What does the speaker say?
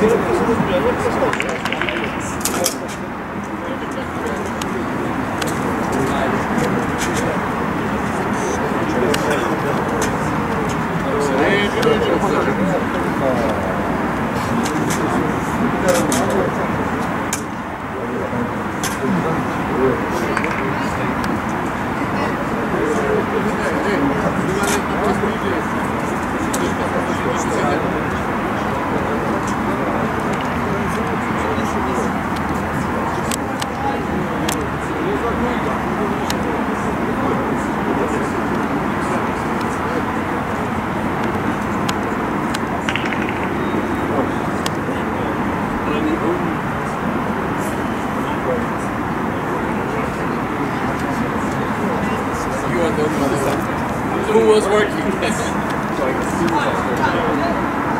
그렇게 쓰는 줄 알고? You are the one who was working.